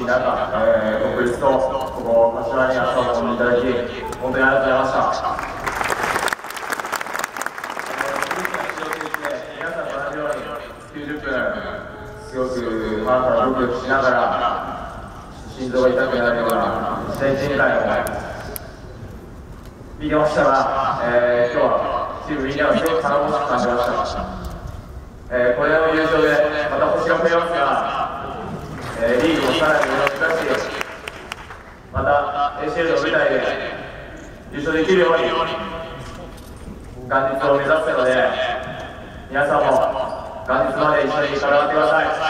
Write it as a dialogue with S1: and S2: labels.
S1: い中、えー、国立とここ柏に朝を運んでいただき本当にありがとうございました。90分すごくまだドキドキしながら心臓が痛くなるような試合展開を見てましたが、えー、今日はチームみんながすごく頼もしく感じました。えー、これの優勝でまた星が増えますが、リーグをさらに上を目指しまた ACL の舞台で優勝できるように元日を目指すので皆さんも元日まで一緒に頑張ってください。